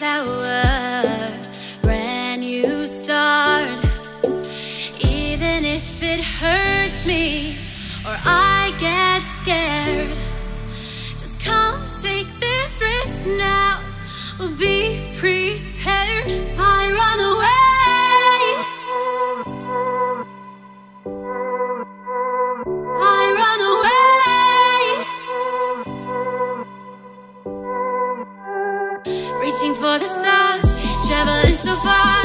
counts is our brand new start. Even if it hurts me or I get scared, just come take this risk now. We'll be prepared. Reaching for the stars, traveling so far.